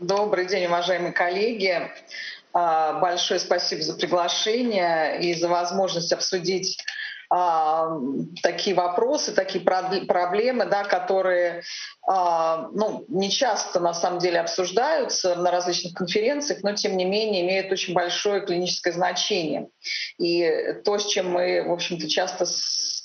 Добрый день, уважаемые коллеги. А, большое спасибо за приглашение и за возможность обсудить а, такие вопросы, такие проблемы, да, которые а, ну, не часто на самом деле обсуждаются на различных конференциях, но тем не менее имеют очень большое клиническое значение. И то, с чем мы, в общем-то, часто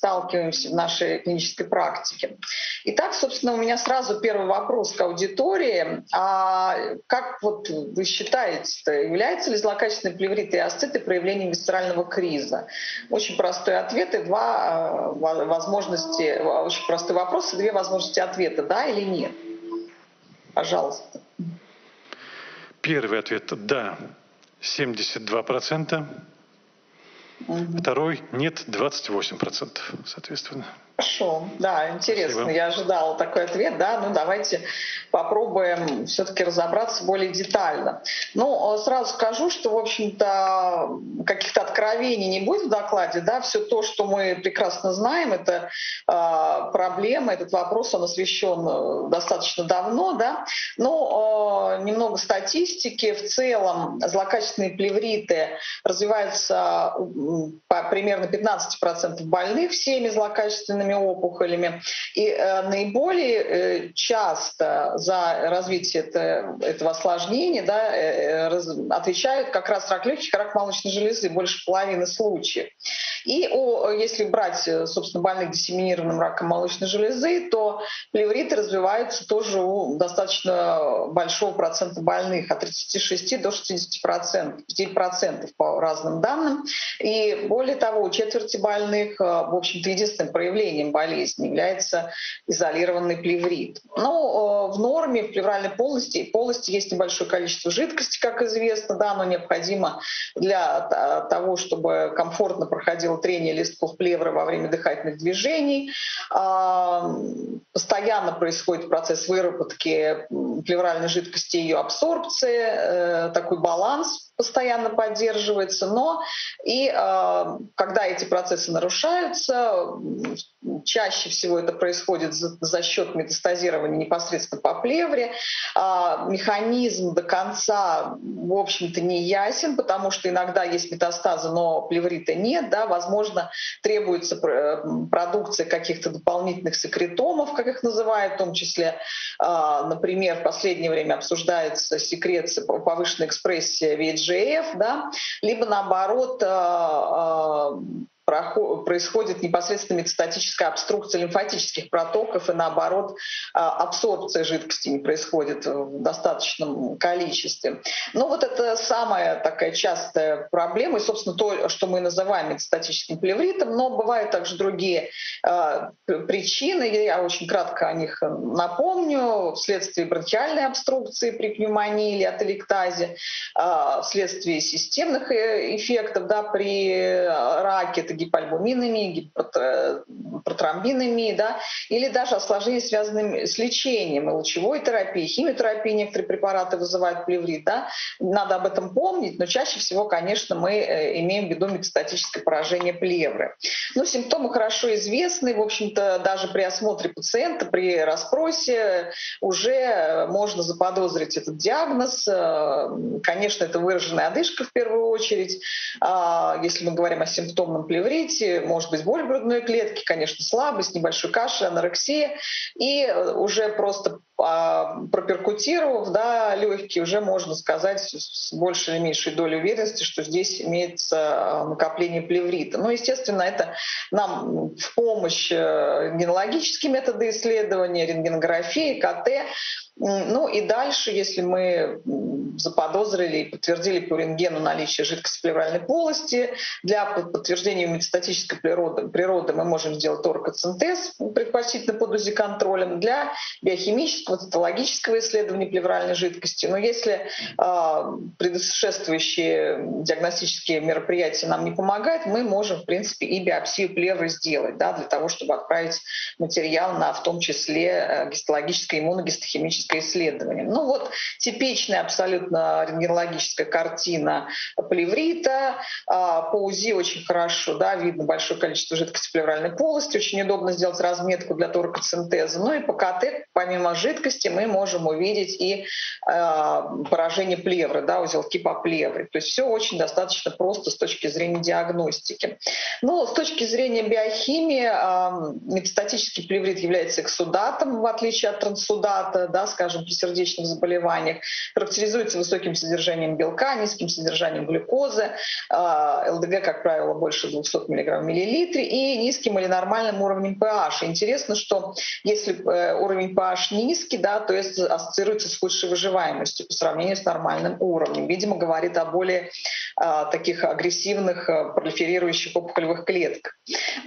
сталкиваемся в нашей клинической практике. Итак, собственно, у меня сразу первый вопрос к аудитории. А как вот вы считаете, является ли злокачественный плеврит и астыты проявлением висцерального криза? Очень простой ответ и два а, возможности, очень простой вопрос и две возможности ответа, да или нет. Пожалуйста. Первый ответ – да, 72%. Второй – нет, 28%, соответственно. Хорошо, да, интересно. Спасибо. Я ожидала такой ответ, да. Ну, давайте попробуем все-таки разобраться более детально. Ну, сразу скажу, что, в общем-то, каких-то откровений не будет в докладе, да. Все то, что мы прекрасно знаем, это э, проблема, этот вопрос, он освещен э, достаточно давно, да. Ну, э, немного статистики. В целом злокачественные плевриты развиваются по примерно 15% больных всеми злокачественными злокачественными опухолями. И э, наиболее э, часто за развитие это, этого осложнения да, э, раз, отвечают как раз рак легких, рак молочной железы, больше половины случаев. И о, если брать, собственно, больных диссеминированным раком молочной железы, то плевриты развиваются тоже у достаточно большого процента больных, от 36 до 60 процентов, 5 по разным данным. И более того, у четверти больных, в общем-то, единственное проявление проявлением болезни является изолированный плеврит. Но э, в норме в плевральной полости, полости есть небольшое количество жидкости, как известно, да, оно необходимо для э, того, чтобы комфортно проходило трение листков плевры во время дыхательных движений. А, постоянно происходит процесс выработки плевральной жидкости и ее абсорбции, э, такой баланс постоянно поддерживается, но и э, когда эти процессы нарушаются, чаще всего это происходит за, за счет метастазирования непосредственно по плевре. Э, механизм до конца, в общем-то, не ясен, потому что иногда есть метастазы, но плеврита нет. Да, возможно, требуется продукция каких-то дополнительных секретомов, как их называют, в том числе, э, например, в последнее время обсуждается секреция повышенной экспрессии ИГФ, да, либо наоборот э, э, происходит непосредственно метастатическая обструкция лимфатических протоков, и наоборот а, абсорбция жидкости не происходит в достаточном количестве. Ну вот это самая такая частая проблема, и, собственно, то, что мы называем метастатическим плевритом, но бывают также другие э, причины, я очень кратко о них напомню, вследствие бронхиальной обструкции при пневмонии или ателектазе, э, вследствие системных э, эффектов да, при раке, это гипоальбуминами, гипотромбинами, да, или даже осложнения, связанные с лечением, и лучевой терапией, химиотерапией некоторые препараты вызывают плеврит. Да. Надо об этом помнить, но чаще всего, конечно, мы э, имеем в виду метастатическое поражение плевры. Но симптомы хорошо известны, в общем-то, даже при осмотре пациента, при расспросе уже можно заподозрить этот диагноз. Э, конечно, это выраженная одышка в первую очередь, а, если мы говорим о симптомном плеврите, может быть боль грудной клетки, конечно, слабость, небольшой кашель, анорексия, и уже просто а, проперкутировав да, легкие, уже можно сказать с большей или меньшей долей уверенности, что здесь имеется а, накопление плеврита. Ну, естественно, это нам в помощь э, генологические методы исследования, рентгенографии, КТ, ну и дальше, если мы заподозрили и подтвердили по рентгену наличие жидкости плевральной полости, для подтверждения метастатической природы, природы мы можем сделать торкоцентез, предпочтительно под УЗИ-контролем, для биохимического, цитологического исследования плевральной жидкости. Но если э, предшествующие диагностические мероприятия нам не помогают, мы можем, в принципе, и биопсию плевры сделать, да, для того, чтобы отправить материал на, в том числе, э, гистологическое иммуногистохимическое исследование. Ну вот типичная абсолютно рентгенологическая картина плеврита. А, по УЗИ очень хорошо да, видно большое количество жидкости плевральной полости. Очень удобно сделать разметку для торкоцентеза. Ну и по КТ, помимо жидкости, мы можем увидеть и э, поражение плевры, да, узелки по плевре. То есть все очень достаточно просто с точки зрения диагностики. Но с точки зрения биохимии э, метастатический плеврит является эксудатом, в отличие от трансудата, да, скажем, при сердечных заболеваниях. Характеризуется высоким содержанием белка, низким содержанием глюкозы, э, ЛДГ, как правило, больше 200 мг в миллилитре, и низким или нормальным уровнем pH. Интересно, что если э, уровень pH низкий, да, то есть ассоциируется с худшей выживаемостью по сравнению с нормальным уровнем. Видимо, говорит о более а, таких агрессивных а, пролиферирующих опухолевых клетках.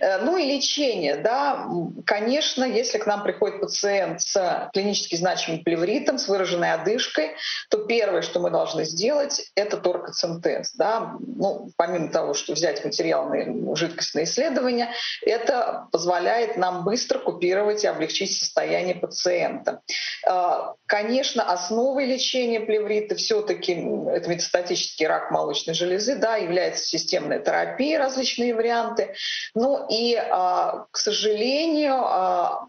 Э, ну и лечение. Да, конечно, если к нам приходит пациент с клинически значимым плевритом, с выраженной одышкой, то первое, что мы должны сделать, это торкоцентез. Да? Ну, помимо того, что взять материал на жидкостное исследование, это позволяет нам быстро купировать и облегчить состояние пациента. Э, конечно, основой лечения плеврита все-таки это метастатический рак молочной железы, да, является системная терапия, различные варианты. Ну и, а, к сожалению, а,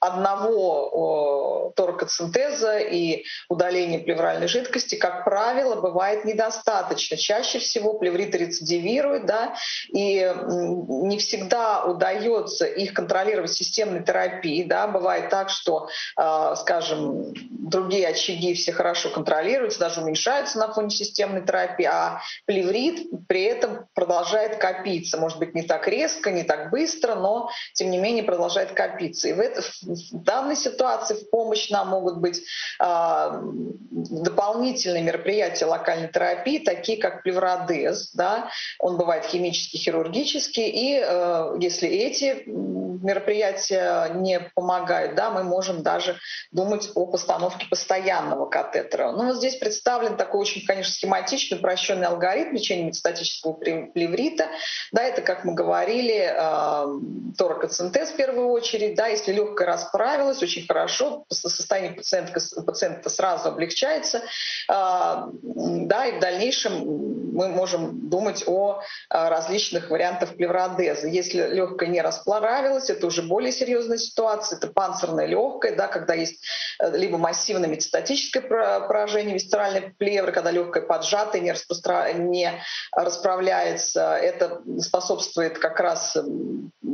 одного торкоцентеза и удаления плевральной жидкости, как правило, бывает недостаточно. Чаще всего плевриты рецидивируют, да, и не всегда удается их контролировать системной терапией. Да. Бывает так, что, а, скажем, другие очаги все хорошо контролируются, даже уменьшаются на фоне системной терапии, а плеврит при этом продолжает копиться. Может быть, не так резко, не так быстро, но, тем не менее, продолжает копиться. И в, это, в данной ситуации в помощь нам могут быть э, дополнительные мероприятия локальной терапии, такие как плевродез. Да? Он бывает химический, хирургический. И э, если эти мероприятия не помогают, да, мы можем даже думать о постановке постоянного катетера. Но вот здесь представлен такой очень, конечно, схематичный, упрощенный алгоритм лечения метастатического плеврита. Да, это, как мы говорили, э, в первую очередь. Да, если легкая расправилась, очень хорошо, состояние пациента, пациента сразу облегчается. Э, да, и в дальнейшем мы можем думать о различных вариантах плевродеза. Если легкая не расплавилась, это уже более серьезная ситуация, это панцирная легкая, да, когда есть э, либо массивное метастатическое поражение висцеральной плевры, когда легкая поджатая, не, распростра... не расправляется. Это способствует как раз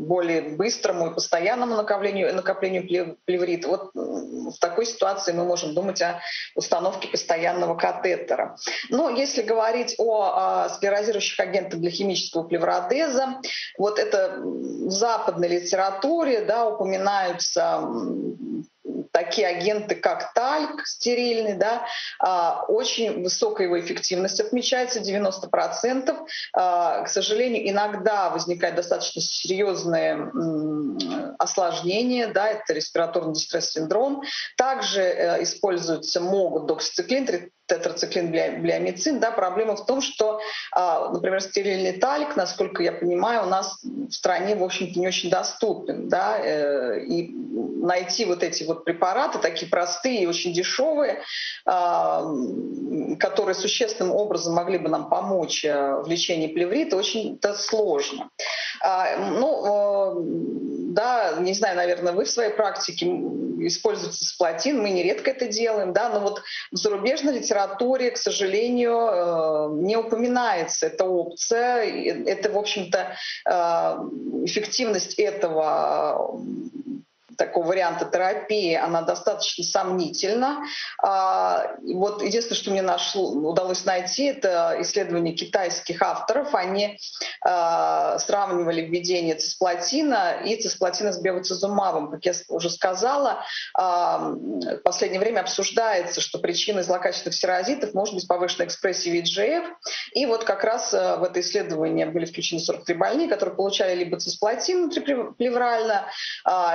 более быстрому и постоянному накоплению, накоплению плеврита. Вот в такой ситуации мы можем думать о установке постоянного катетера. Но если говорить о, о склерозирующих агентах для химического плевродеза, вот это в западной литературе да, упоминаются такие агенты, как тальк стерильный, да, а, очень высокая его эффективность отмечается, 90%. А, к сожалению, иногда возникает достаточно серьезные осложнения, да, это респираторный дистресс-синдром. Также э, используются, могут доксициклин, тетрациклин, блиомицин. Да, проблема в том, что, а, например, стерильный талик, насколько я понимаю, у нас в стране, в общем-то, не очень доступен. Да, э, и найти вот эти вот препараты, такие простые и очень дешевые, а, которые существенным образом могли бы нам помочь э, в лечении плеврита, очень -то сложно. А, ну, да, не знаю, наверное, вы в своей практике используете сплотин, мы нередко это делаем, да, но вот в зарубежной литературе, к сожалению, э, не упоминается эта опция. Это, в общем-то, э, эффективность этого такого варианта терапии, она достаточно сомнительна. А, вот единственное, что мне нашло, удалось найти, это исследование китайских авторов. Они а, сравнивали введение цисплатина и цисплатина с бевацизумабом. Как я уже сказала, а, в последнее время обсуждается, что причиной злокачественных серозитов может быть повышенная экспрессия VEGF. И вот как раз в это исследование были включены 43 больные, которые получали либо цисплатин внутриплеврально,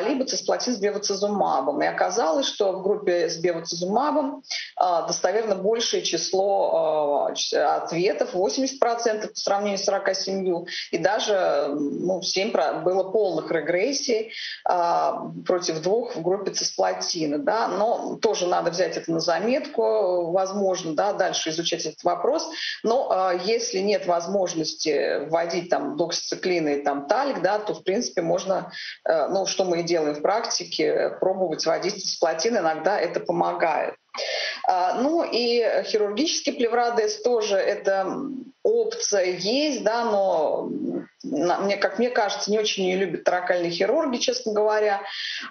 либо цисплатин платин с бевацизумабом. И оказалось, что в группе с бевацизумабом а, достоверно большее число а, ответов, 80% по сравнению с 47%, и даже ну, 7 было полных регрессий а, против двух в группе цисплатина. Да? Но тоже надо взять это на заметку, возможно, да, дальше изучать этот вопрос. Но если нет возможности вводить там доксициклины и там тальк, да, то в принципе можно, ну что мы и делаем в практике, практике пробовать водить цисплатин, иногда это помогает. А, ну и хирургический плеврадез тоже это опция есть, да, но мне, как мне кажется, не очень ее любят таракальные хирурги, честно говоря.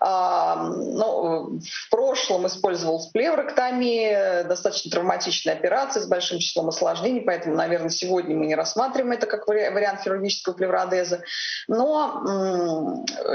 А, ну, в прошлом использовалась плевроктомия, достаточно травматичная операция с большим числом осложнений, поэтому, наверное, сегодня мы не рассматриваем это как вариант хирургического плевродеза. Но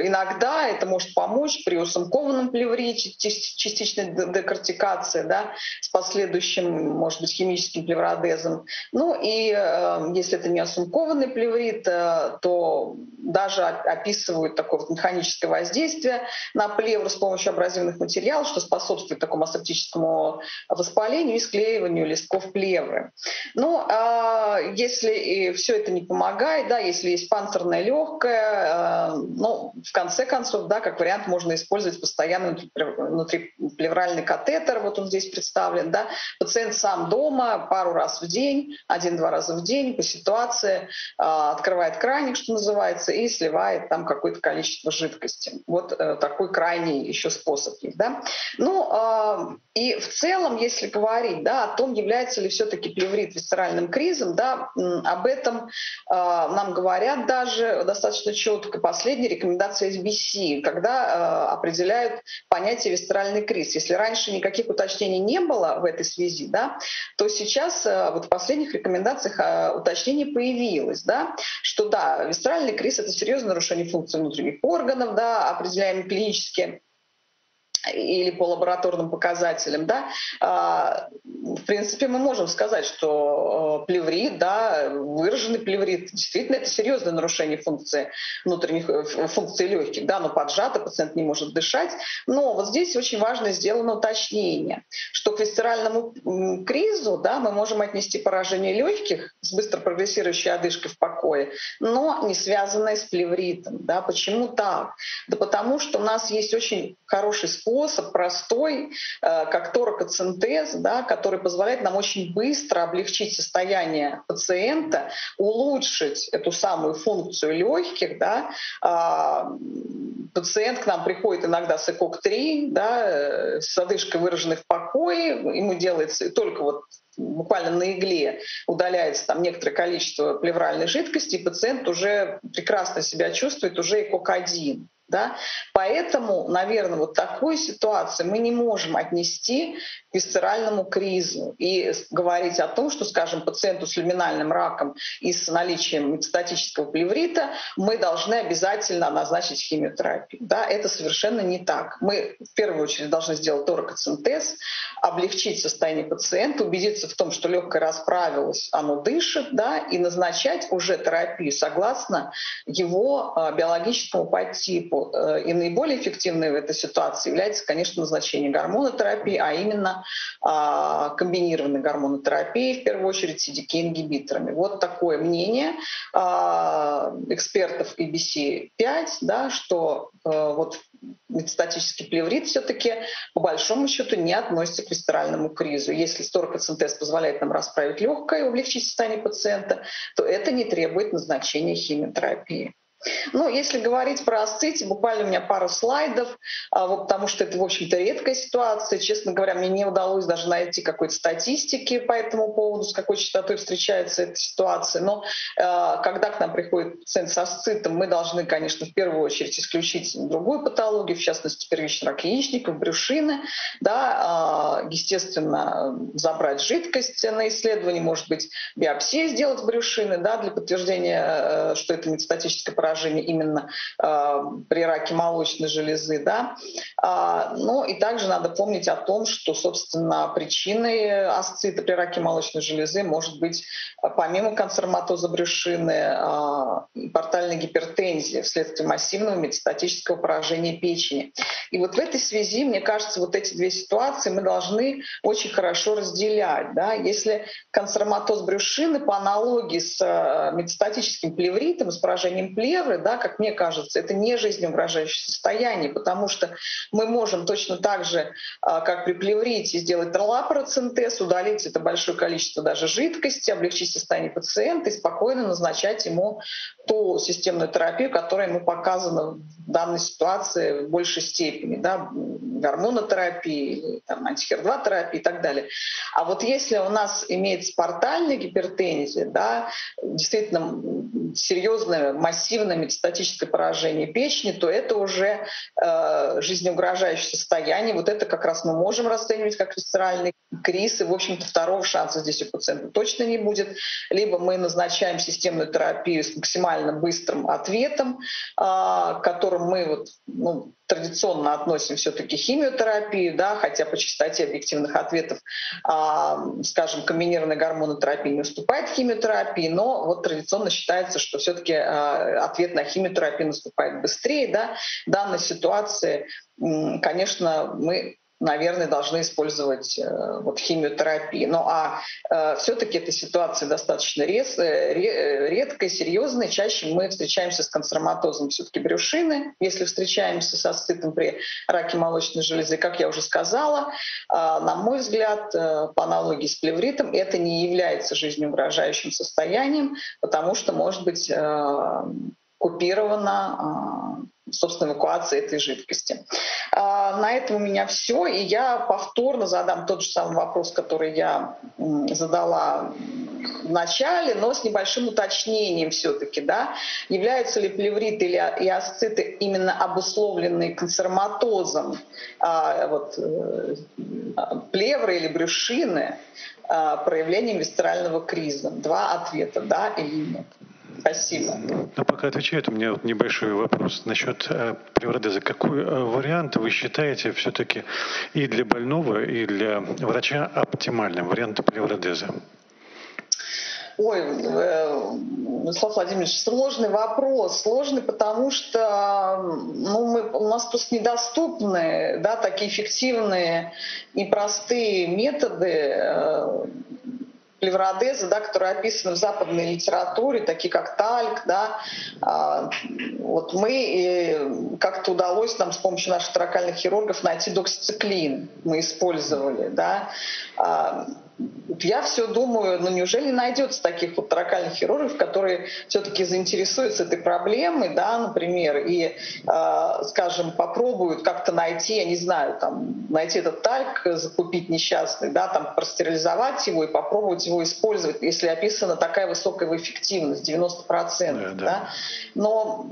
иногда это может помочь при усумкованном плеврите, частичной декортикации, да, с последующим, может быть, химическим плевродезом. Ну и э, если это не осумкованный плеврит, э, то даже описывают такое вот механическое воздействие на плевру с помощью абразивных материалов, что способствует такому асептическому воспалению и склеиванию листков плевры. Ну, а если все это не помогает, да, если есть панцирная легкая, э, ну, в конце концов, да, как вариант можно использовать постоянный внутриплевральный катетер, вот он здесь представлен, да, пациент сам дома пару раз в день, один-два раза в день по ситуации а, открывает краник, что называется, и сливает там какое-то количество жидкости. Вот э, такой крайний еще способ есть. Да? Ну э, и в целом, если говорить да, о том, является ли все-таки плеврит висцеральным кризом, да, об этом э, нам говорят даже достаточно четко последние рекомендации SBC, когда определяют понятие висцеральный криз. Если раньше никаких уточнений не было в этой связи, да, то сейчас вот в последних рекомендациях э, уточнение появилось, да, что да, висцеральный криз это серьезное нарушение функций внутренних органов, да, определяемые клинически или по лабораторным показателям, да, а, в принципе, мы можем сказать, что э, плеврит, да, выраженный плеврит, действительно, это серьезное нарушение функции внутренних э, функций легких, да, но поджато, пациент не может дышать. Но вот здесь очень важно сделано уточнение, что к висцеральному кризу, да, мы можем отнести поражение легких с быстро прогрессирующей одышкой в покое, но не связанное с плевритом, да. Почему так? Да потому что у нас есть очень хороший способ, простой, э, как торакоцентез, да, который позволяет нам очень быстро облегчить состояние пациента, улучшить эту самую функцию легких. Да. Пациент к нам приходит иногда с ЭКОК-3, да, э, с одышкой выраженной в покое, ему делается только вот буквально на игле удаляется там некоторое количество плевральной жидкости, и пациент уже прекрасно себя чувствует, уже ЭКОК-1. Да? Поэтому, наверное, вот такую ситуацию мы не можем отнести к висцеральному кризу и говорить о том, что, скажем, пациенту с люминальным раком и с наличием метастатического плеврита мы должны обязательно назначить химиотерапию. Да? Это совершенно не так. Мы в первую очередь должны сделать торакоцентез, облегчить состояние пациента, убедиться в том, что легкое расправилось, оно дышит, да, и назначать уже терапию согласно его а, биологическому подтипу Э, и наиболее эффективной в этой ситуации является, конечно, назначение гормонотерапии, а именно а, комбинированной гормонотерапии, в первую очередь CDK-ингибиторами. Вот такое мнение а, экспертов EBC-5, да, что э, вот метастатический плеврит все-таки по большому счету не относится к висцеральному кризу. Если сторокоцентез позволяет нам расправить легкое и облегчить состояние пациента, то это не требует назначения химиотерапии. Ну, если говорить про асците, буквально у меня пару слайдов, а, вот, потому что это, в общем-то, редкая ситуация. Честно говоря, мне не удалось даже найти какой-то статистики по этому поводу, с какой частотой встречается эта ситуация. Но э, когда к нам приходит пациент с асцитом, мы должны, конечно, в первую очередь исключить другую патологию, в частности, первичный рак яичников, брюшины, да, э, естественно, забрать жидкость на исследование, может быть, биопсию сделать брюшины, да, для подтверждения, э, что это метастатическое поражение поражение именно э, при раке молочной железы. Да? А, ну и также надо помнить о том, что, собственно, причиной асцита при раке молочной железы может быть а, помимо канцероматоза брюшины э, портальной гипертензии вследствие массивного метастатического поражения печени. И вот в этой связи, мне кажется, вот эти две ситуации мы должны очень хорошо разделять. Да? Если канцероматоз брюшины по аналогии с метастатическим плевритом, с поражением плевры, плевры, да, как мне кажется, это не жизнеугрожающее состояние, потому что мы можем точно так же, а, как при плеврите, сделать лапароцентез, удалить это большое количество даже жидкости, облегчить состояние пациента и спокойно назначать ему ту системную терапию, которая ему показана в данной ситуации в большей степени, да, гормонотерапии, там, антихер-2 терапии и так далее. А вот если у нас имеется портальная гипертензия, да, действительно серьезное массивное метастатическое поражение печени, то это уже э, жизнеугрожающее состояние. Вот это как раз мы можем расценивать как висцеральный криз. И, в общем-то, второго шанса здесь у пациента точно не будет. Либо мы назначаем системную терапию с максимально быстрым ответом, э, к которым мы вот, ну, традиционно относим все-таки химиотерапию, да, хотя по частоте объективных ответов, а, скажем, комбинированная гормонотерапия не уступает химиотерапии, но вот традиционно считается, что все-таки а, ответ на химиотерапию наступает быстрее. Да. В данной ситуации, конечно, мы наверное, должны использовать э, вот, химиотерапию. Ну а э, все-таки эта ситуация достаточно рез, э, редкая, серьезная. Чаще мы встречаемся с концерматозом все-таки брюшины, если встречаемся со стытом при раке молочной железы. Как я уже сказала, на мой взгляд, по аналогии с плевритом, это не является жизнеугрожающим состоянием, потому что может быть купировано э, собственно, эвакуации этой жидкости. А, на этом у меня все, и я повторно задам тот же самый вопрос, который я задала в начале, но с небольшим уточнением все-таки, да, являются ли плевриты или иосциты именно обусловленные консерматозом, а, вот, э, плевры или брюшины, а, проявлением висцерального криза? Два ответа, да или нет. Спасибо. Но пока отвечает, у меня вот небольшой вопрос насчет э, привродеза. Какой э, вариант вы считаете все-таки и для больного, и для врача оптимальным вариантом привродеза? Ой, э, Владислав Владимирович, сложный вопрос. Сложный, потому что ну, мы, у нас просто недоступны да, такие эффективные и простые методы э, плевродеза, да, которые описаны в западной литературе, такие как тальк, да, а, вот мы как-то удалось нам с помощью наших торакальных хирургов найти доксициклин, мы использовали, да, а, я все думаю, ну неужели найдется таких вот таракальных хирургов, которые все-таки заинтересуются этой проблемой, да, например, и, э, скажем, попробуют как-то найти, я не знаю, там, найти этот тальк, закупить несчастный, да, там, простерилизовать его и попробовать его использовать, если описана такая высокая эффективность, 90%. Да, да. Да? Но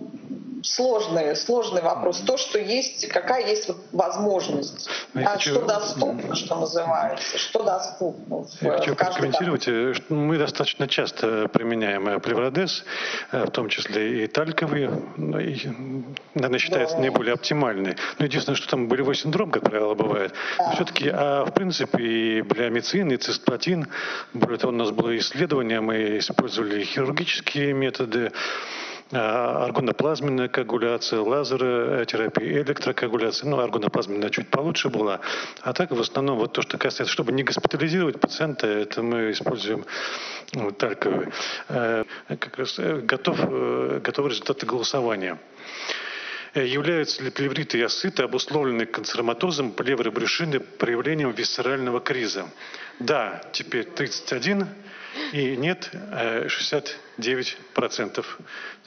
сложный, сложный вопрос. То, что есть, какая есть возможность, ну, а хочу... что доступно, что называется, что доступно. Я хочу прокомментировать. Э, мы достаточно часто применяем э, плевродез, э, в том числе и тальковый, ну, и, наверное, считается да. наиболее оптимальный. Но единственное, что там болевой синдром, как правило, бывает. Да. Все-таки, а в принципе, и блямицин, и цисплатин, более того, у нас было исследование, мы использовали хирургические методы, аргоноплазменная коагуляция, лазеротерапия, электрокоагуляция. Ну, аргоноплазменная чуть получше была. А так, в основном, вот то, что касается, чтобы не госпитализировать пациента, это мы используем вот, так, э, как раз э, готов, э, готовы результаты голосования. Являются ли плевриты и асциты, обусловленные канцероматозом плевры брюшины, проявлением висцерального криза? Да, теперь 31, и нет 69%.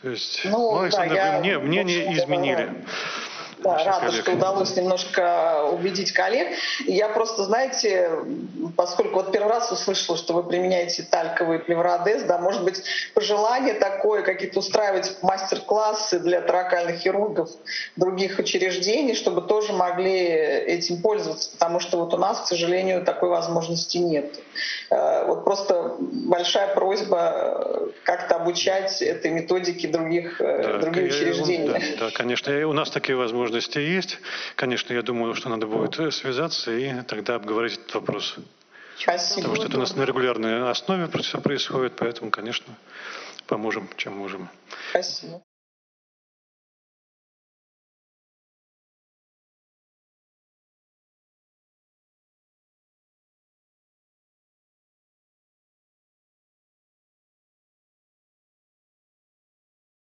То есть, ну, Александр, да, вы мне, мнение изменили. Да, рада, коллег. что удалось немножко убедить коллег. Я просто, знаете, поскольку вот первый раз услышала, что вы применяете тальковый плевродез, да, может быть, пожелание такое, какие-то устраивать мастер-классы для таракальных хирургов других учреждений, чтобы тоже могли этим пользоваться, потому что вот у нас, к сожалению, такой возможности нет. Э, вот просто большая просьба э, как-то обучать этой методике других, э, да, других учреждений. Да, да, конечно, и у нас такие возможности есть. Конечно, я думаю, что надо будет связаться и тогда обговорить этот вопрос. Спасибо. Потому что это у нас на регулярной основе все происходит, поэтому, конечно, поможем, чем можем. Спасибо.